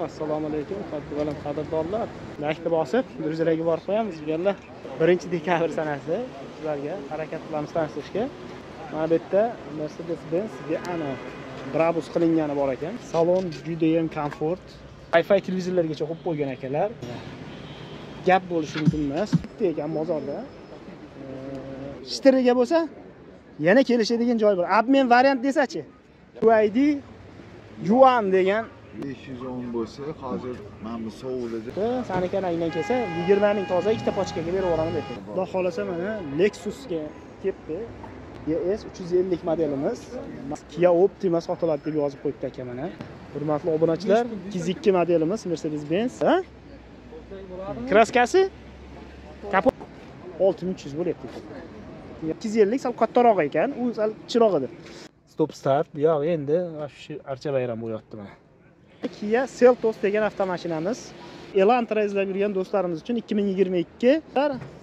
assalomu alaykum qaddi qadrdonlar. Laykni bosib druzyalarga borib qo'yamiz. Jigarlar birinchi dekabr sanasi. Sizlarga harakat qilamiz tanishtirishga. Mana bu yerda mercedes benz viano brabus qilingani bor ekan. Salon judayam komfort. Wi fi televizorlargacha qo'yib qo'ygan ekanlar. Gap bo'lishi mumkin emas. Bitta ekan bozorda. Shtriga bo'lsa yana kelishadigan joy bor. Обмен variant desachi. UID yuan degan 510 bo'lsa hozir mana bu sovuqda saniki rangdan kelsa yigirmaning toza ikkita pochkaga berib yuboraman debdi xudo xohlasa mana lexusga kelibdi. Es uch yuz ellik modelimiz. Kia optima sotiladi deb yozib qo'yibdi aka mana hurmatli obunachilar ikki yuz ikki modelimiz mercedes benz kraskasi? Kapot. olti ming uch yuz bo'lyapti. ikki yuz ellik sal kattaroq ekan u sal kichikroq edi stop start. Buyog'i endi shu archa bayram bo'lyapti mana Kia Seltos degan avtomashinamiz. Elantra izlab yurgan do'stlarimiz uchun 2022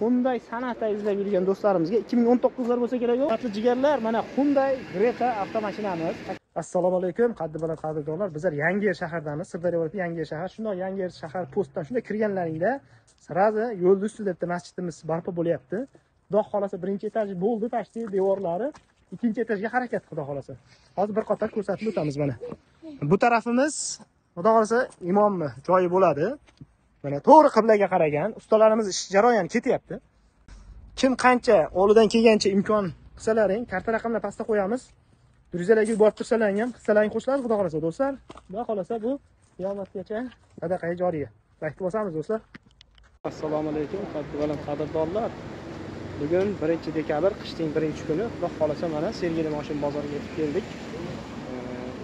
Hyundai Sonata izlab yurgan do'stlarimizga 2019lar bo'lsa kerak hurmatli jigarlar mana Hyundai Greta avtomashinamiz. Assalomu alaykum qaddi bilan qadrdonlar. Bizlar yangiyer shahardamiz. Sirdaryo viloyati yangiyer shahar. Shundoq yangiyer shahar postdan shunday kirganlaringda sразу yo'lni ustida bitta masjidimiz barpo bo'lyapti. Xudo xolasa birinchi etaj bo'ldi почти devorlari. Ikkinchi etajga harakat xudo xolasa. hozir bir qator ko'rsatib o'tamiz mana. Bu tarafimiz xudo xohlasa imomni joyi bo'ladi. Mana to'g'ri qiblaga qaragan. Ustalarimiz ish jarayoni ketyapti. Kim qancha olidan kelgancha imkon qilsalaring karta raqamlar pastda qo'yamiz. Druzyalarga yuborib tursalaring ham hissalaring qo'shiladi xudo xohlasa do'stlar. Xudo xohlasa bu qiyomatgacha sadaqa joriya laykni bosamiz do'stlar. Assalomu alaykum qadrbaland qadrdonlar. Bugun birinchi dekabr qishning birinchi kuni. Xudo xohlasa mana sergeli moshin bozoriga yetib keldik.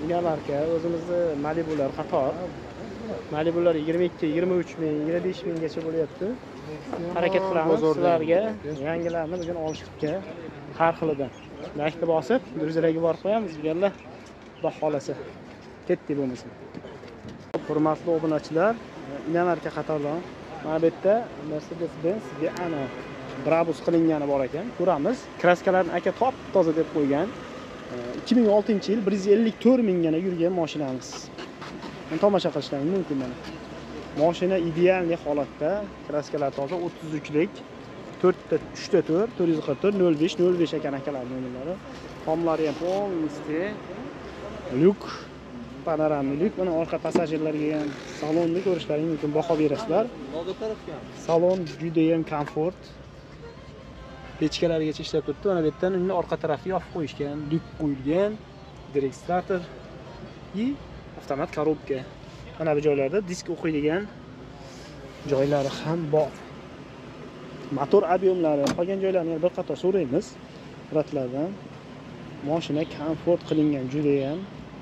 Inamarka o'zimizni malibular qator. Malibular yigirma ikki yigirma uch ming yigirma besh minggacha bo'lyapti. Harakat qilamiz. Sizlarga yangilarni bugun olishlikka har xilidan laykni bosib druzyalarga borib qo'yamiz jigarlar xudo xohlasa ketdik bo'lmasa hurmatli obunachilar inamarka qatordan mana bu yerda mercedes benz viano brabus qilingani bor ekan. Ko'ramiz kraskalarni aka top toza deb qo'ygan 2006 yil 154 minggina yurgan mashinamiz tomosha qilishlaringiz mumkin mana. Mashina idealniy holatda. Kraskalar toza 33lik 4 ta 3 ta 4 444 05 05 ekan akalar nomerlari tomlari ham полностью lyuk panoramli lyuk. Mana orqa passajirlarga ham salonni ko'rishlaringiz mumkin baho berasizlar. Salon juda ham komfort. Pechkalarigacha ishlab turibdi. Mana bu yerdan uni orqa tarafiga yopib qo'yishgan lyuk qo'yilgan direkstrator и avtomat korobka mana bu joylarda disk o'qiydigan joylari ham bor. Motor объемlari qolgan joylarni bir qator so'raymiz. Ratlardan moshina komfort qilingan judayam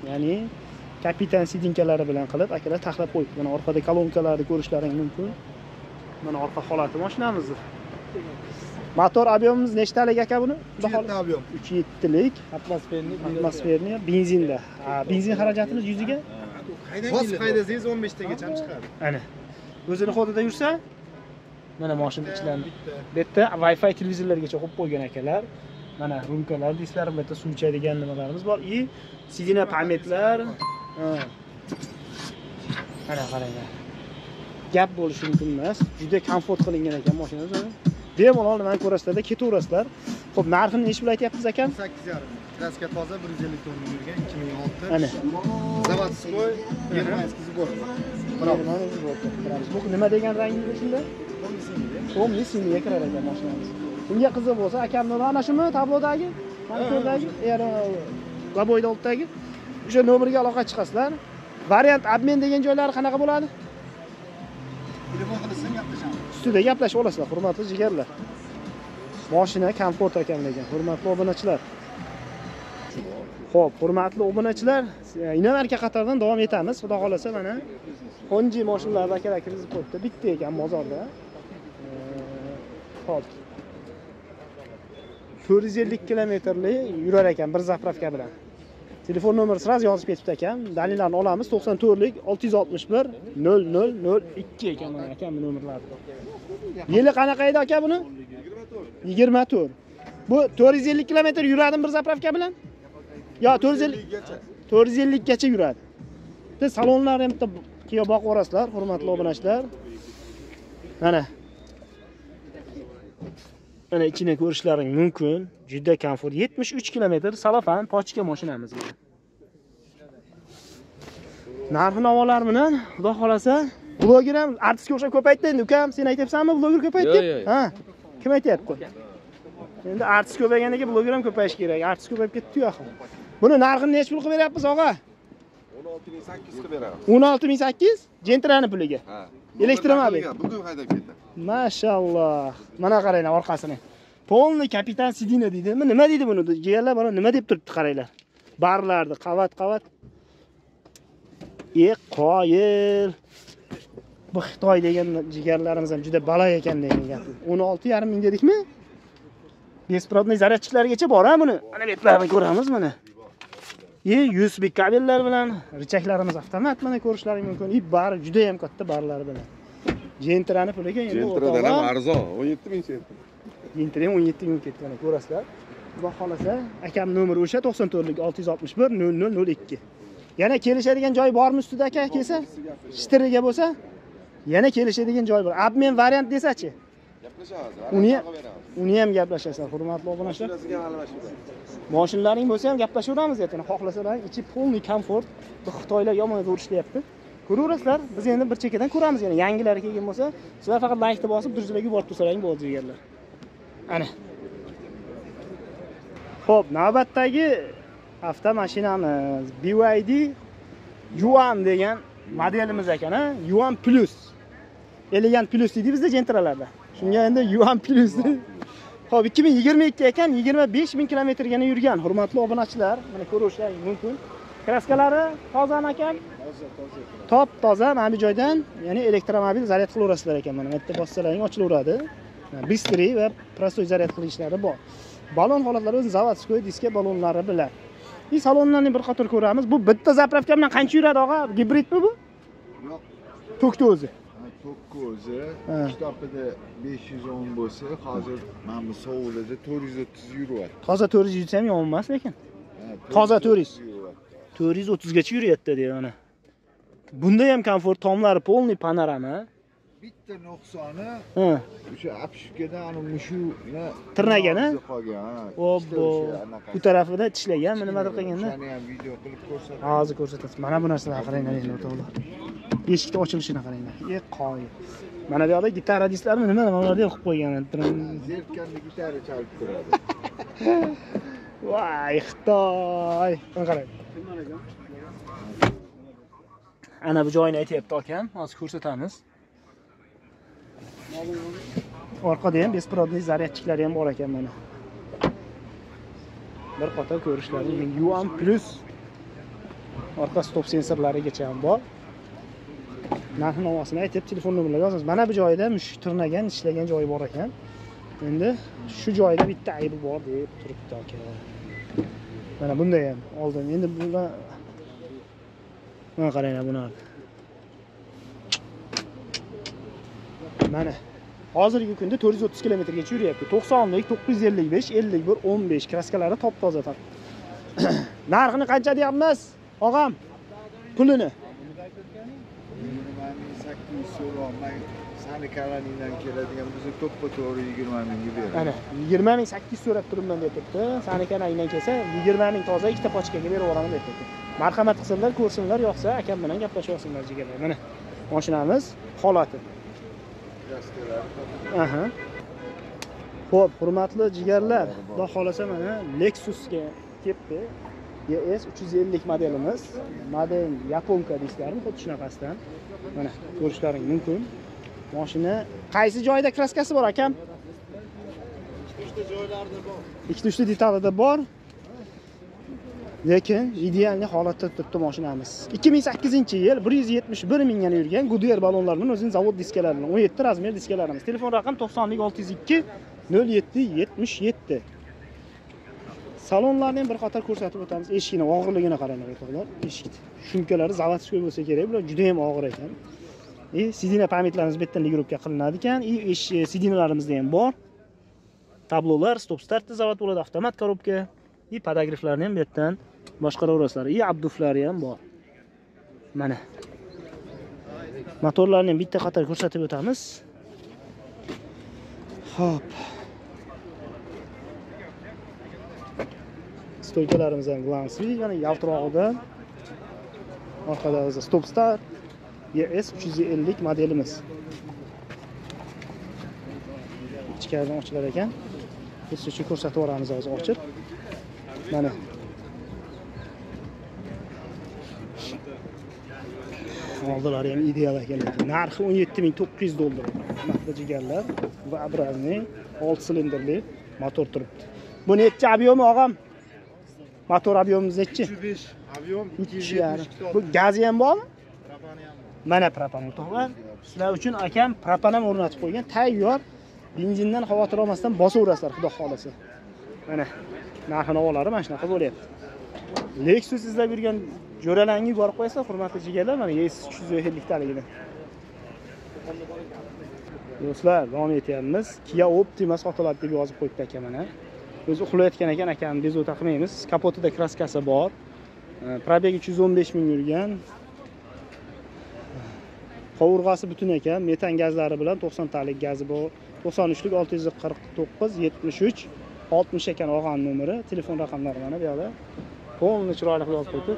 ya'ni kapitan sidinkalari bilan qilib akalar taxlab qo'yibdi mana orqada kolonkalarni ko'rishlaring mumkin. Mana orqa holati moshinamizni motor объемimiz nechtalik aka buni? Объем uch yettilik atmosferniy atmosferniy benzinda. Benzin xarajatimiz yuziga? Bosib haydasangiz 15 tagacha chiqadi. Ana. O'zini xodida yursa? Mana moshina ichlarida bu yerda wi fi televizorlargacha qo'yib qo'ygan akalar. Mana rumkalar disklar bu yerda suv ichadigan nimalarimiz bor. И sidina pametlar. Mana qaranglar gap bo'lishi mumkin emas juda komfort qilingan ekan moshina bemalol nimani ko'rasizlarda ketaverasizlar. Ho'p narxini nechi pul aytyapmiz akam? 8,5 kraska toza 154 ming yurgan 2006 ana заводской германский сбор bu nima degan rangi shunda? To'mli siniga kirar ekan mashinamiz. Kimga qiziq bo'lsa akamni ana shumi tablodagi? Monitor'dagi laboyni oldidagi o'sha nomerga aloqa chiqasizlar. Variant обмен degan joylari qanaqa bo'ladi ustida gaplashib olasizlar hurmatli jigarlar. Moshina komfort ekan hurmatli obunachilar. Ho'p hurmatli obunachilar yana arka qatordan davom etamiz. Xudo xohlasa mana honji mashinalarni akalar kirgizib qo'yibdi bitta ekan bozorda. Hop to'rt yuz ellik kilometrlik yurar ekan bir zapravka bilan. Telefon nomeri сразу yozib ketibdi akam. Dalillarni olamiz. to'qson to'rtlik olti yuz oltmish bir nol nol nol ikki ekan mana akamni nomerlari yili qanaqa edi aka buni? yigirma to'rt. Bu to'rt yuz ellik kilometr yuradimi bir zapravka bilan? Yo to'rt yuz ellikgacha to'rt yuz ellikgacha yuradi. Bitta salonlari ham bitta qiyo boqib yuborasizlar hurmatli obunachilar. Mana. Mana ichini ko'rishlaring mumkin. Juda komfort. 73 kilometr salofan pochka mashinamiz bu. narxi navolar bilan xudo xolasa bloger ham artistga o'xshab ko'paytdi. Endi ukam sen aytyapsanmi bloger ko'paydi deb ha kim aytyapti? Endi artist ko'paygandan keyin bloger ham ko'payishi kerak. Artist ko'payib ketdi-yu axir buni narxini nechi pul qilib beryapmiz og'a? 16800 qilib beramiz. 16800 jentrani puliga. Ha. Elektromobil. Bugun haydab ketdi. mashalloh. Mana qaranglar orqasini. Полный kapitan sidina deydi. Nima deydi buni? Jigarlar mana nima deb turibdi qaranglar? Barlarni qavat qavat. E qoyil. Bu xitoy degan jigarlarimiz ham juda balo ekan degan gap o'n olti yarim ming dedikmi? Беспроводный zaryadchiklarigacha bor a buni. Mana bu yerlarini ko'ramiz mana e usb kabellar bilan richaklarimiz avtomat mana ko'rishlaring mumkin. И bari juda ham katta barlari bilan. Jentrani puliga endi Jentradan ham arzon, 17000 sent. jentra ham o'n yetti ming ketdi mana ko'rasizlar. Xudo xohlasa akam nomeri o'sha to'qson to'rtlik olti yuz oltmish bir nol nol nol ikki. Yana kelishadigan joy bormi ustida aka kelsa? Shitiriga bo'lsa yana kelishadigan joy bor. Обмен variant desachi. Uni- Uni ham gaplashasizlar hurmatli obunachilar. Moshinalaring bo'lsa ham gaplashaveramiz ertaga xohlasalaring ichi полный komfort xitoylar yomon zo'rishlayapti ko'raverasizlar biz endi bir chekkadan ko'ramiz yana yangilari kelgan bo'lsa sizlar faqat laykni bosib durjilarga yuborib tursalaring bo'ldi jigarlar ana. Ho'p navbatdagi avtomashinamiz BYD Yuan degan modelimiz ekan a Yuan Plus. Elegant plus deydi bizda jentralarda shunga endi Yuan Plus Xo'p, 2022 ekan, 25 ming kilometrgina yurgan. Hurmatli obunachilar, mana ko'rishlaring mumkin. Kraskalari tozami ekan? Top toza, mana bu joydan, ya'ni elektromobil zaryad qilaverasizlar ekan. Mana bu yerda bossalaring ochilaveradi. Bistri va prostoy zaryad qilishlari bor. Balon holatlari o'zi zavodskoy diska balonlari bilan. И salonlarni bir qator ko'ramiz. Bu bitta zapravka bilan qancha yuradi, og'a? Gibridmi bu? Yo'q. Tokda o'zi. Tokka o'zi Ha. kitobida 510 bo'lsa, hozir mana bu sovuqda 430 yuryapti. Toza 400 yursa ham yomon emas lekin. Toza 400. yuryapti. 430 gacha yuryapti deydi mana. Bunda ham komfort, tomlari polniy panorama. Bitta nuqsoni Ha. o'sha apshukada ana mushukni Tirnagani? qolgan. Obbo. Bu tarafida tishlaganmi nimadir qilganda? O'shani ham video qilib ko'rsat. Hozir ko'rsatasiz. Mana bu narsalarni qaranglar endi o'rtoqlar. Eshikni ochilishini qaranglar. E qoyil. Mana bu yoqda gitara disklarni nima nimalarni qilib qo'ygan. Zerkanda gitara chalib turadi. Voy, Xitoy. Mana qarang. Ana bu joyini aytyapti akam. Hozir ko'rsatamiz. Orqada ham besprovодный zaryadchiklari ham bor ekan mana. Bir qator ko'rishlaring mumkin. Yuan Plus orqa stop sensorlarigacha ham bor. Narx navosini aytib, telefon nomerlarini yozasiz. Mana bu joyda mushuk tirnagan, ishlagan joyi bor ekan. Endi shu joyda bitta aybi bor deb turibdi aka. Mana bunday ham oldin. Endi bular mana qaranglar buni. Mana hozirgi kunda 430 kilometrgacha yuryapti. 90lik, 955, 51, 15 kraskalari top toza. Narxini qancha deyapmiz? Og'am. Pulini. Yigirma sakkiz yuz so'rolmay sani keladigan bo'lsa to'ppa to'g'ri yigirma mingga beradi. Ana 20 ming 800 so'rab turibman deb turibdi. Sani kanalingdan kelsa 20 ming toza ikkita pochkaga berib yuboraman deb turibdi. Marhamat qilsinlar, ko'rsinlar, yoqsa akam bilan gaplashib olsinlar jigarlar. Mana mashinamiz holati. Aha. Xo'p, hurmatli jigarlar, xudo xolasa mana Lexusga kelibdi. ES 350 modelimiz. Model yaponka deysizlarmi, xuddi shunaqasidan. Mana ko'rishlaring mumkin. Mashina qaysi joyda kraskasi bor akam? Ikkita uchta detalida bor. Lekin idealniy holatda turibdi mashinamiz. 2008-yil 171 mingga yurgan Goodyear balonlar bilan o'zining zavod diskalari bilan 17 razmer diskalarimiz. Telefon raqam 90 602 07 77. Salonlarni ham bir qator ko'rsatib o'tamiz. Eshikni og'irligini qaranglar o'rtoqlar. Eshik shumkalari заводской bo'lsa kerak, bular juda ham og'ir ekan. E, sidina pamitlarimiz bu yerdan ligrovka qilinadi ekan. E, И e, sidinalarimizda ham bor. Tablolar, stop startni zavod bo'ladi, avtomat korobka. E, И podogriflarni ham bu yerdan boshqaraverasizlar. И abduflari ham bor. Mana. motorlarni ham bitta qator ko'rsatib o'tamiz ho'p stoykalarimiz ham glansli ya'ni yaltirog'ida. Orqada o'zi stop start es 350 modelimiz. Ichkaridan ochilar ekan. Biz uchun ko'rsatib yuboramiz hozir ochib. Mana. Oldilari ham ideal ekan lekin narxi 17900 dollar. Qimmatli jigarlar va образный 6 silindrli motor turibdi. Bu nechi объемi og'am? Motor объемimiz nechi? 305 объем uch yarim. bu gazi ham bormi? Mana propan o'rtoqlar sizlar uchun akam propan ham o'rnatib qo'ygan. Tayyor. Benzindan xavotir olmasdan bosaverasizlar xudo xohlasa. Mana narxi navolari mana shunaqa bo'lyapti. Lexus izlab yurgan jo'ralarni yuborib qo'yasizlar hurmatli jigarlar. Mana es uch yuz elliktaligini do'stlar davom etyapmiz. Kia optima sotiladi deb yozib qo'yibdi aka mana o'zi uxlayotgan ekan akani bezovta qilmaymiz kapotida kraskasi bor. Probeg uch yuz o'n besh ming yurgan. Qovurg'asi butun ekan. Metan gazlari bilan to'qsontalik gazi bor. to'qson uchlik olti yuz qirq to'qqiz yetmish uch oltmish ekan og'ani nomeri telefon raqamlari mana bu yoqda. Полный chiroyli qilib yozib qo'yibdi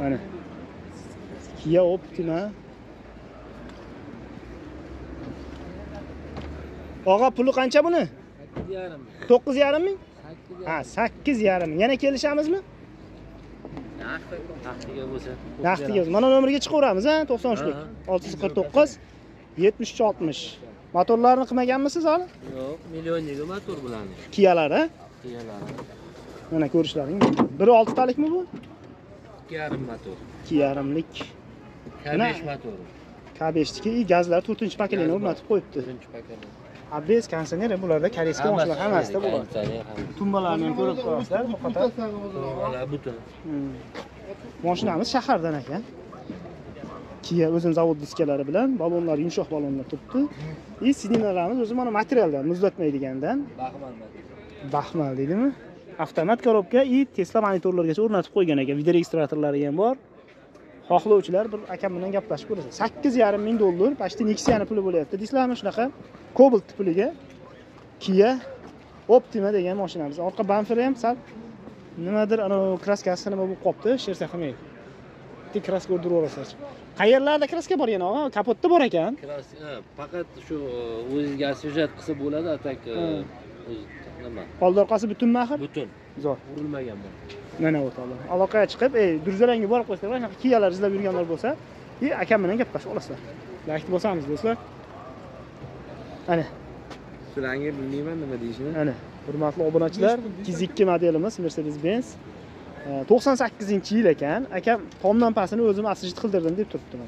mana. Kia optima. Og'a puli qancha buni? 8.5 9.5 ming? 8.5. Ha, 8.5 ming. Yana kelishamizmi? Narxiga bo'lsa. Narxiga. Mana nomerga chiqaveramiz, ha, 93lik. 649 70 60. Motorlarni qilmaganmisiz hali? Yo'q, millionniga motor bilan. Kiyalar, ha? Kiyalar. Mana ko'rishlaring. 1.6 talikmi bu? 2.5 motor. 2.5lik. K5 motori. K5niki gazlar 4-pakalini o'rnatib qo'yibdi. 4-pakalini. обвес konditsioner bularda koreysga o'xshaydi hammasida bo'ladi tumbalarni ham ko'rib turasizlar faqat tumbalar butun. Hmm. Moshinamiz shahardan ekan. Kia o'zini zavod diskalari bilan balonlar yumshoq balonlar turibdi. И sidinalarimiz o'zi mana materialdan muzlatmaydigandan. Baxmal deydimi? Avtomat korobka и tesla monitorlargacha o'rnatib qo'ygan ekan. Videoregistratorlari ham bor. Xohlovchilar bir akam bilan gaplashib ko'rasiz. 8,5 ming dollar, почти Nexia'ni puli bo'lyapti. Deysizlarmi shunaqa? Cobalt puliga Kia Optima degan mashinamiz. Orqa bamferi ham sal nimadir anavi kraskasi nima bo'lib qolibdi shersa qilmaydi bitta kraska o'rdirib yuborasizlar qayerlarda kraska bor yana og'a kapotda bor ekan Kras, ha, faqat shu o'zingga освежать qilsa bo'ladi a e, Ha. o'zi nima oldi orqasi butunmi axir butun zo'r. Urilmagan bu mana o'tadi aloqaga chiqib ey durzalarga borib qo'ysanglar shunaqa kiyalar izlab yurganlar bo'lsa и akam bilan gaplashib olasizlar. Laykni bosamiz do'stlar. Ana. Shularga bilmayman nima deyishini. Ana hurmatli obunachilar 202 modelimiz mercedes benz 98 yil ekan. Akam tomdan pastini o'zim asijit qildirdim deb turibdi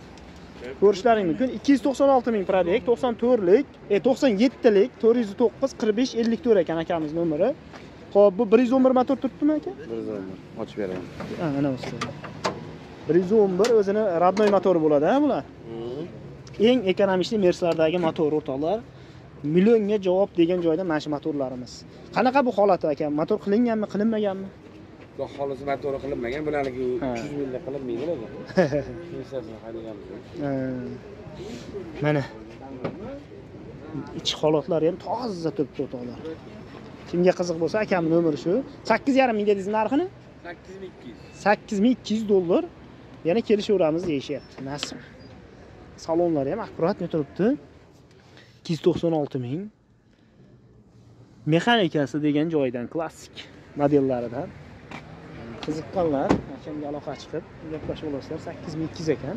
ko'rishlaring mumkin 296 ming probeg 94 lik e 97 lik 409 45 54 ekan akamiz nomeri ho'p bu 111 motor turibdimi aka? Bir zahmet. Ochib beraman. ha mana bu 111 o'zini родной motori bo'ladi ha bular? Eng ekonomичный merslardagi motor o'rtoqlar millionga javob degan joyda mana shu motorlarimiz. Qanaqa bu holati aka? Motor qilinganmi qilinmaganmi? Xudo xohlasa motori qilinmagan. Bularniki Ha. 300 mingda qilinmaydi lekin. Mana. Ichki holatlari ham toza turibdi o'rtoqlar kimga qiziq bo'lsa akamni nomeri shu. Sakkiz yarim ming dedingiz narxini? 8200 sakkiz ming ikki yuz dollar. Yana kelishaveramiz deyishyapti. Nasib. Salonlari ham аккуратный turibdi? Ikki yuz to'qson olti ming. Mexanikasi degan joydan klassik modellaridan. Qiziqqanlar akamga aloqa chiqib gaplashib olasizlar. Sakkiz ming ikki yuz ekan.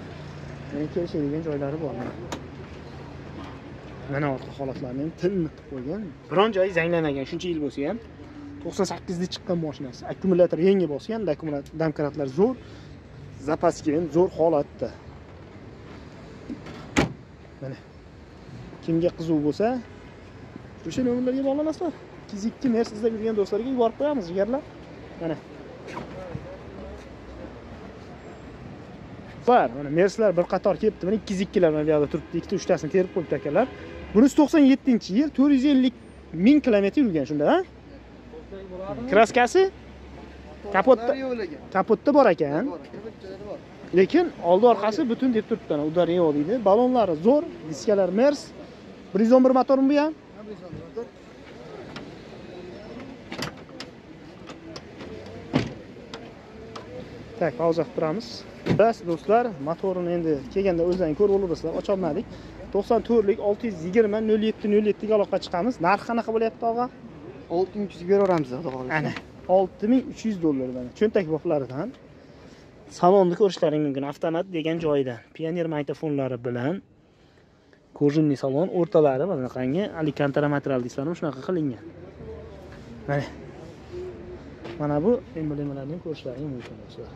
Yana kelishadigan joylari bor mana mana orqa holatlarni ham tinni qilib qo'ygan. Biron joyi zanglamagan shuncha yil bo'lsa ham to'qson sakkizda chiqqan mashinasi. Akkumulyator yangi bosgan domkratlar zo'r zapaski ham zo'r holatda. Mana. Kimga qiziq bo'lsa o'sha nomerlarga bog'lanasizlar ikki yuz ikki mers izlab yurgan do'stlarga yuborib qo'yamiz jigarlar. Mana. Var mana merslar bir qator kelibdi. Mana ikki yuz ikkilar mana bu yoqda turibdi. Ikkita uchtasini terib qo'yibdi akalar. Bunisi to'qson yettinchi yil to'rt yuz ellik ming kilometr yurgan shunda kraskasi? Kapotda- kapotda bor ekan. Lekin oldi orqasi butun deb turibdi ana yo'q deydi. Ballonlari zo'r diskalar mers. Bir yuz o'n bir motormi bu ham tak pauza qilib turamiz. Bas do'stlar motorini endi kelganda o'zlaring ko'rib olasizlar ocholmadik to'qson to'rtlik olti yuz yigirma nol yetti nol yettiga aloqa chiqamiz. Narxi qanaqa bo'lyapti og'a? olti ming uch yuz beraveramiz xudo xohlasa ana olti ming uch yuz dollar mana. Cho'ntak boplaridan salonni ko'rishlaring mumkin. Avtomat degan joyidan. Pioner magnitofonlari bilan kожаный salon o'rtalari mana bunaqangi alikantara material deysizlarmi shunaqa qilingan. Mana. Mana bu emblemalarini ham ko'rishlaring mumkin. Do'stlar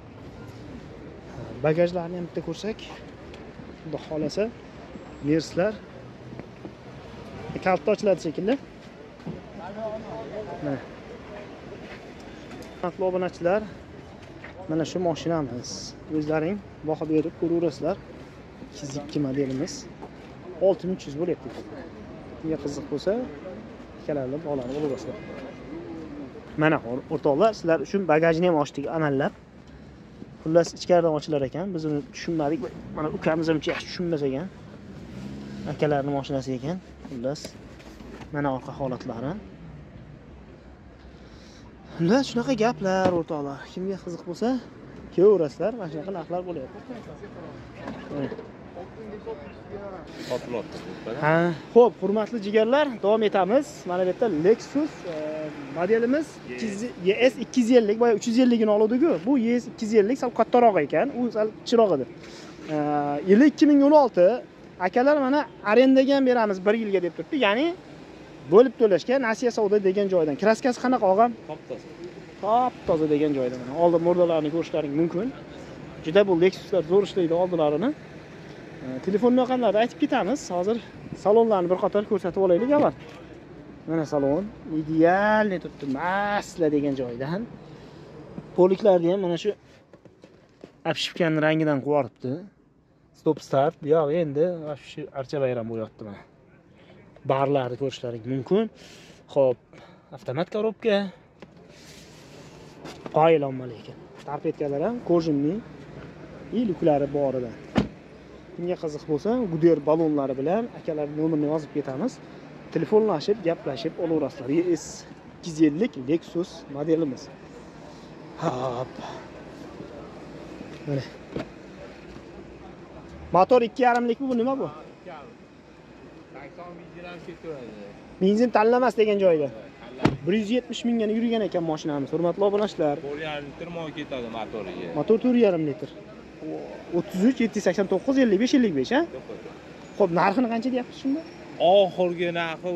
bagajlarni ham bitta ko'rsak xudo xohlasa merslar kaltda ochiladi shekilli mana obunachilar mana shu mashinamiz o'zlaring baho berib ko'raverasizlar ikki ikki modelimiz olti ming uch yuz bo'lyapti unga qiziq bo'lsa ikkalalini bog'lanib olaverasizlar mana o'r- o'rtoqlar sizlar uchun bagajni ham ochdik amallab xullas ichkaridan ochilar ekan biz uni tushunmadik mana ukamiz ham yaxshi tushunmas ekan akalarni mashinasi ekan xullas mana orqa holatlari Xullas shunaqa gaplar o'rtoqlar. Kimga qiziq bo'lsa, kelaverasizlar. Mana shunaqa narxlar bo'lyapti. Ha, xo'p, hurmatli jigarlar, davom etamiz. Mana bu yerda Lexus e, modelimiz 200 ES 250, boya 350 gini oluvdik-ku. Bu ES 250 sal kattaroq ekan, u sal kichikroq edi. E, Yili 2016 akalar mana arendaga ham beramiz 1 yilga deb turibdi. Ya'ni bo'lib to'lashga Nasiya savdo degan joydan. Kraskasi qanaqa og'am? top toza. Degan joyda mana oldin murdalarini ko'rishlaring mumkin. Juda bu lexuslar zo'r ishlaydi oldilarini telefon raqamlarini aytib ketamiz. Hozir salonlarni bir qator ko'rsatib olaylik avval. Mana salon idealniy turibdi masla degan joydan. Poliklarni ham mana shu обшивкani rangidan qilib yuboribdi stop start. Yo'q endi shu archa bayram bo'lyapti mana barlarni ko'rishlaring mumkin. Ho'p avtomat коробка qoyilonma lekin tarpetkalar ham kожаный и luklari boridan kimga qiziq bo'lsa guder ballonlari bilan akalar nomerini yozib ketamiz. Telefonlashib gaplashib olaverasizlar. Es ikki yuz ellik lexus modelimiz. Hop mana. Motor ikki yarimlikmi bu? Nima bu? Benzin tanlamas degan joyda bir yuz yetmish yurgan ekan mashinamiz. Hurmatli obunachilar. To'rt yarim litr moy ketadi motoriga. Motor to'rt yarim litr. O'ttiz uch yetti yuz sakson to'qqiz ellik besh ellik besh a ho'p narxini qancha deyapsiz shunda? Oxirgi narxi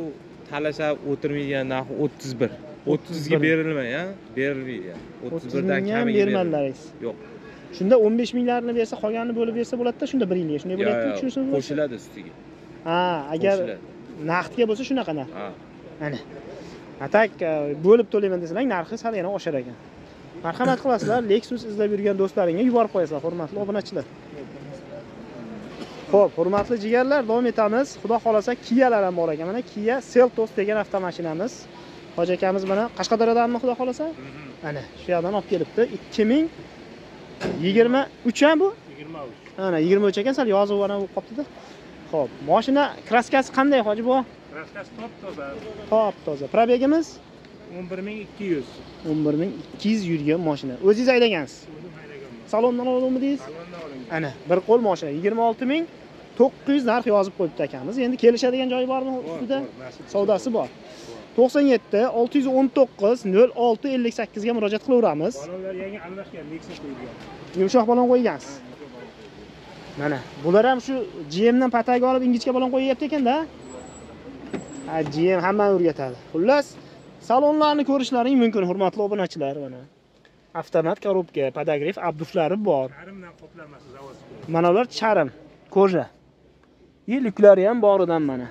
talashab o'tirmaydigan narxi o'ttiz bir. O'ttizga 31. berilmay a berilmaydi. O'ttiz birdan kamiga bermadilaringiz. Yo'q shunda o'n besh minglarini bersa qolganini bo'lib bersa bo'ladida shunda bir yilga shunday bo'lyapti tushunsiz qo'shiladi ustiga. Ha agar naqdga bo'lsa shunaqa narx ha. Ana. A tak e, bo'lib to'layman desalar narxi sal yana oshar ekan. Marhamat qilasizlar lexus izlab yurgan do'stlaringga yuborib qo'yasizlar hurmatli obunachilar. Ho'p hurmatli jigarlar davom etamiz. Xudo xohlasa kiyalar ham bor ekan. Mana kia seltos degan avtomashinamiz. Hoji akamiz mana qashqadaryodanmi xudo xohlasa? Ana shu yoqdan olib kelibdi. Ikki ming yigirma uch ham bu? Yigirma uch. Ana yigirma uch ekan sal yozuv ana bo'lib qolibdida ho'p moshina kraskasi qanday hoji bu kraskasi top toza top toza probegimiz? o'n bir ming ikki yuz. o'n bir ming ikki yuz yurgan moshina. O'zingiz haydagansiz salondan oluvdimidingiz ana bir qo'l moshina yigirma olti ming to'qqiz yuz narx yozib qo'yibdi akamiz. Endi kelishadigan joyi bormi ustida? savdosi bor to'qson yetti olti yuz o'n to'qqiz nol olti ellik sakkizga murojaat qilaveramiz. Balonlar yangi almashgan qo'yilgan. Yumshoq balon qo'ygansiz mana bular ham shu gmdan pataga olib ingichka balon qo'yyapti ekanda. Ha gm hammani o'rgatadi. Xullas salonlarni ko'rishlaring mumkin hurmatli obunachilar. Mana avtomat korobka podogref abduflari bor. Yarimdan qoplamasi заводской mana ular charm koja и lyuklari ham boridan mana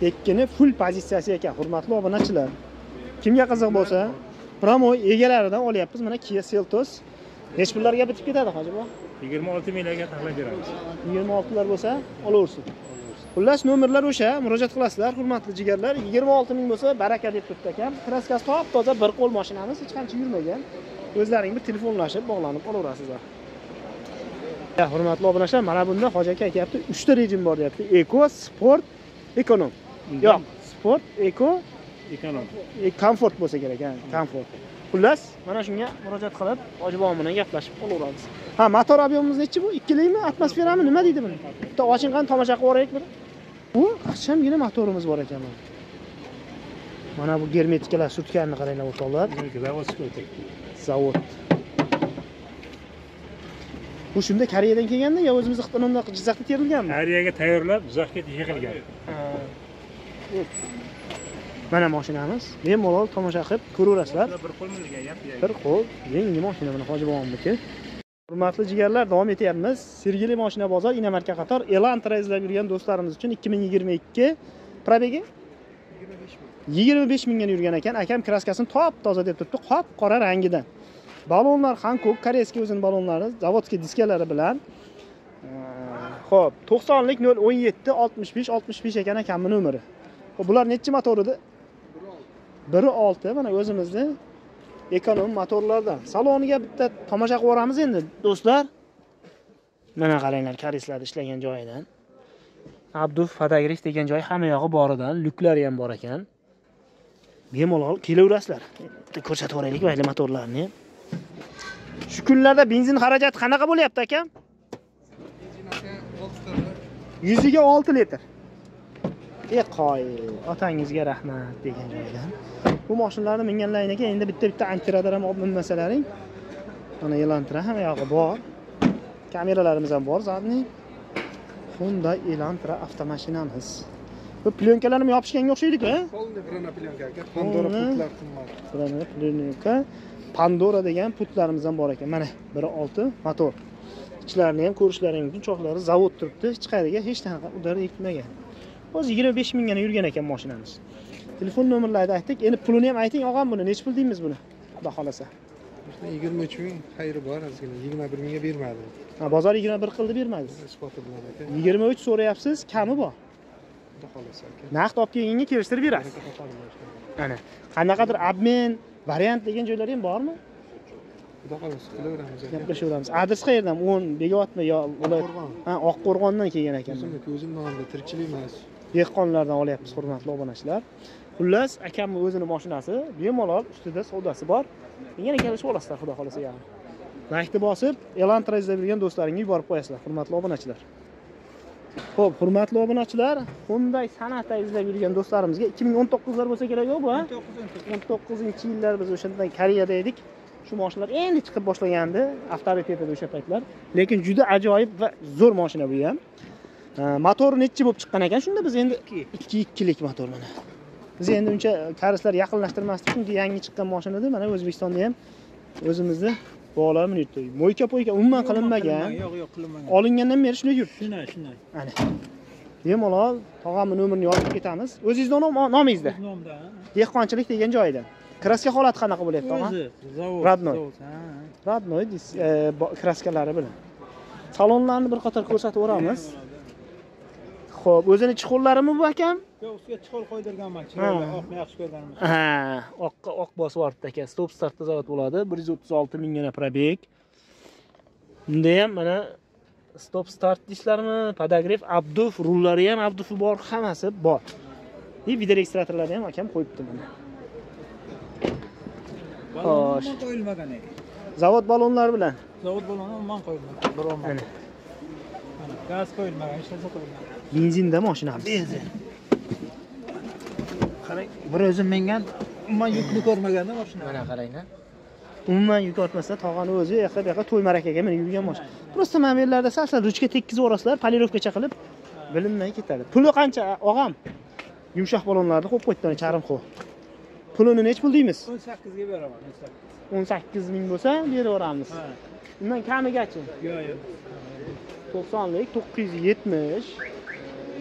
ikkini full pozitsiyasi ekan hurmatli obunachilar. Kimga qiziq bo'lsa promoy egalaridan olyapmiz. Mana kia seltos. Nechi pullarga bitib ketadi hoji bu? Yigirma olti minglarga taxlab beramiz. Yigirma oltilar bo'lsa olaversin. Xullas nomerlar o'sha. Murojaat qilasizlar hurmatli jigarlar. Yigirma olti ming bo'lsa baraka deb turibdi akam kraskasi top toza bir qo'l mashinamiz hech qancha yurmagan. O'zlaring bir telefonlashib bog'lanib olaverasizlar hurmatli obunachilar mana bunda hoji aka aytyapti uchta rejim bor deyapti. Eko sport ekonom yo'q sport eko Ekonom. e, komfort bo'lsa kerak ha komfort. Xullas mana shunga murojaat qilib hoji bobom bilan gaplashib olaveramiz. Ha motor объемimiz nechi bu? Ikkilikmi? Atmosferami nima deydi buni? Bitta oching qani tomosha qilib yuboraylik bir. Bu qachongina motorimiz bor ekan mana mana bu germetikalar surtganini qaranglar o'rtoqlar. Zavod bu shunda koreyadan kelganda yo o'zimizni xitoyda jizzaxda terilganmi Ariyaga tayyorlab Jizzaxga yig'ilgan. Mana mashinamiz. Bemalol tomosha qilib ko'raverasizlar Bir qo'l yap. bir qo'l yangi mashina mana hoji bobomniki. Hurmatli jigarlar davom etyapmiz. Sergeli moshina bozor inamarka qator elantra izlab yurgan do'stlarimiz uchun 2022 probegi? 25 mingga yurgan ekan. Akam kraskasini top toza deb turibdi. Qop qora rangidan balonlar hankok koreyskiy o'zini balonlari zavodskiy diskalari bilan. Ho'p 90lik 017 65 65 ekan akamni nomeri bular nechi motor edi? Biri olti mana o'zimizni ekonom motorlardan. Saloniga bitta tomosha qilib yuboramiz endi do'stlar. Mana qaranglar koreyslar ishlagan joyidan. Abduf fotograf degan joy hamma yog'i boridan lyuklari ham bor ekan. Bemalol kelaverasizlar. Bitta ko'rsatib yuboraylik mayli motorlarni. Shu kunlarda benzin xarajati qanaqa bo'lyapti akam? Yuziga olti litr qoyil otangizga rahmat degan joydan. Bu mashinalarni minganlaring ekan endi bitta bitta antiradar ham olib minmasalaring. Mana elantra hamma yog'i bor. Kameralarimiz ham bor zadniy Hyundai Elantra avtomashinamiz. Bu plyonkalarni yopishganga o'xshaydi-ku Полный bronoplyonka aka. Pandora putlar qimmat. Plyonka. Pandora degan putlarimiz ham bor ekan mana biri olti motor. Ichlarini ham ko'rishlaring mumkin choqlari zavod turibdi. Hech qayerga hech qanaqa udar yetmagan hozir yigirma besh mingga yurgan ekan mashinamiz. Telefon nomerlarini aytdik. Endi pulini ham ayting og'am buni nechi pul deymiz buni? Xudo xohlasa. Yigirma uch ming xayri bor ozgina yigirma bir mingga bermadi. Ha bozor yigirma bir qildi bermadi. Isboti bilan aka yigirma uch so'rayapsiz kami bor? Xudo xohlasa aka. Naqd olib kelganga kelishtirib berasiz. Ana qanaqadir obmen variant degan joylari ham bormi? Xudo xohlasa qilaveramiz gaplashaveramiz adres qayerdan? O'n begovatmi yo viloyat ha oqqo'rg'ondan kelgan ekan. O'zimniki o'zim nomimda tirikchilik emas dehqonlardan olyapmiz hurmatli obunachilar. Xullas akamni o'zini mashinasi bemalol ustida savdosi bor. Yana kelishib olasizlar xudo xohlasa yani. Laykni bosib elantra izlab yurgan do'stlaringga yuborib qo'yasizlar hurmatli obunachilar. Ho'p hurmatli obunachilar hyundai san'atda izlab yurgan do'stlarimizga ikki ming o'n to'qqizlar bo'lsa kerak yo'q bu a o'n to'qqizinchi yillar biz o'shandan koreyada edik. Shu mashinalar endi chiqib boshlagandi avtoritet edi o'sha paytlar. Lekin juda ajoyib va zo'r mashina bu ham motori nechi bo'lib chiqqan ekan? Shunda biz endi ikki. ikkilik motor mana. Biz endi uncha karislar yaqinlashtirmasdik chunki yangi chiqqan mashina edi mana o'zbekistonda ham o'zimizni bog'lar minib yuribdi mo'yka po'yka umuman qilinmagan. Yo'q, yo'q, qilinmagan. olingandan beri shunday yuribdi Shunday, shunday. ana. Bemalol tog'amni nomerini yozib ketamiz. O'zingizni nom- nomingizda. O'z nomida. dehqonchilik degan joyida. Kraska holati qanaqa bo'lyapti tog'a O'zi zavod. Родной. родной e, kraskalari bilan. Salonlarni bir qator ko'rsatib o'ramiz ho'p o'zini chixo'llarimi bu akam Yo'q, ustiga chiqol qo'ydirganman. Chiroyli, oqni yaxshi ko'rganman. ha oqqa oq bosib yuboribdi aka stop startda zavod bo'ladi bir yuz o'ttiz olti minggina probeg bunda ham mana stop start deysizlarmi podogref abduf rullari ham abdufi bor hammasi bor и videoregistratorlarni ham akam qo'yibdi mana Xo'sh. qo'yilmagan ekan. zavod ballonlari bilan Zavod baloni umuman qo'yilmagan. Mana Mana gaz qo'yilmagan, hech narsa qo'yilmagan. Benzinda mashinamiz Benzin. Qarang, bir o'zim mingan umuman yukni ko'rmaganda mashina. mana qaranglar umuman yuk ortmasdan tog'ani o'zi u yoqqa bu yoqqa to'y marakaga minib yurgan mashina просто mana bu yerlarda sal sal ruchka tekkizib yuborasizlar polirovkacha qilib bilinmay ketadi puli qancha og'am yumshoq ballonlarni qo'yib qo'yibdi mana charm qo'l pulini nechi pul deymiz 18 ga beraman. 18. o'n sakkiz ming bo'lsa beraveramiz Ha. undan kamigachi Yo'q, yo'q. to'qsonlik to'qqiz yuz yetmish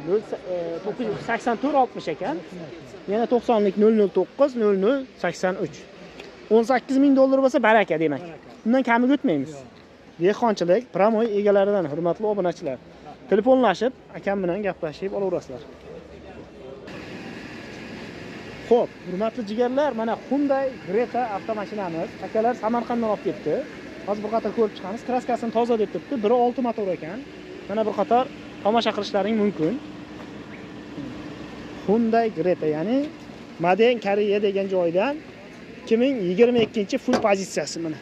nol sa- e, to'qqiz yuz sakson to'rt oltmish ekan yana to'qsonlik nol nol to'qqiz nol nol sakson uch o'n sakkiz ming dollar bo'lsa baraka demak undan kamiga o'tmaymiz dehqonchilik promoy egalaridan hurmatli obunachilar telefonlashib akam bilan gaplashib olaverasizlar Xo'p, hurmatli jigarlar, mana Hyundai Greta avtomashinamiz akalar Samarqanddan olib ketdi. Hozir bir qator ko'rib chiqamiz. Kraskasini toza deb turibdi. Biri 6 motor ekan. Mana bir qator tomosha qilishlaring mumkin. Hyundai Greta, ya'ni Maden Koreya degan joydan 2022 full pozitsiyasi mana.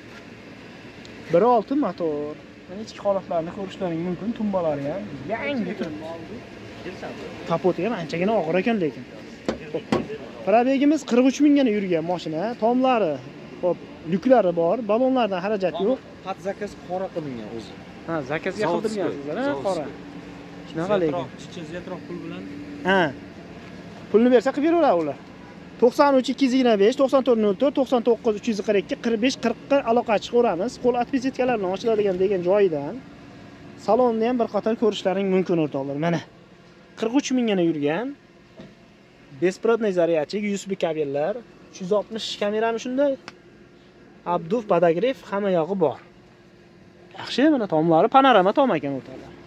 1.6 motor. Mana ichki holatlarini ko'rishlaring mumkin. Tumbalari ham yangi turibdi. Kapoti ham anchagina og'ir ekan lekin. Probegimiz 43 mingga yurgan mashina. Tomlari, hop, lyuklari bor, ballonlardan xarajat yo'q. Pat zakaz qora qilingan o'zi. Ha, zakazga qildirgansizlar, qora. Shunaqa lekin. Ziyodroq pul bilan Ha. Pulni bersa qilib beraveradi ular. 93 225 94 04 99 342 45 40 ga aloqa chiqaveramiz. Qo'l bilan ochiladigan degan joyidan. Salonni ham bir qator ko'rishlaring mumkin o'rtoqlar. Mana 43 mingga yurgan. Besprodный zaryadchik, USB kabellar, 360 kamerami shunday. Abduf Badagrev hamma yog'i bor. Yaxshi, mana tomlari panorama tom ekan o'rtoqlar.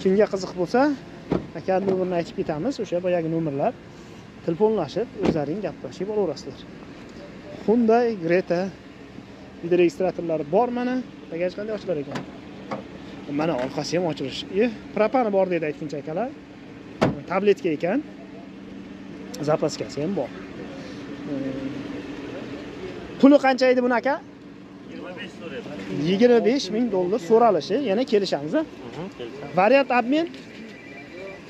Kimga qiziq bo'lsa, aka nomerini aytib ketamiz. O'sha boyagi nomerlar telefonlashib, o'zlaring gaplashib olaverasizlar. Hyundai Greta videoregistratorlari bor mana. Bagaj qanday ochilar ekan? Mana orqasi ham ochilish. E, propani bor dedi aytguncha akalar. Tabletka ekan. Zapaskasi ham bor. Puli qancha edi buni aka? 25 ming dollar so'ralishi, yana kelishamiz. Variant обмен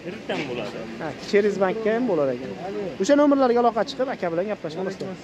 Kreditdan bo'ladi. Ha, через bankka ham bo'lar ekan. O'sha nomerlarga aloqa chiqib aka bilan gaplashib olasizlar.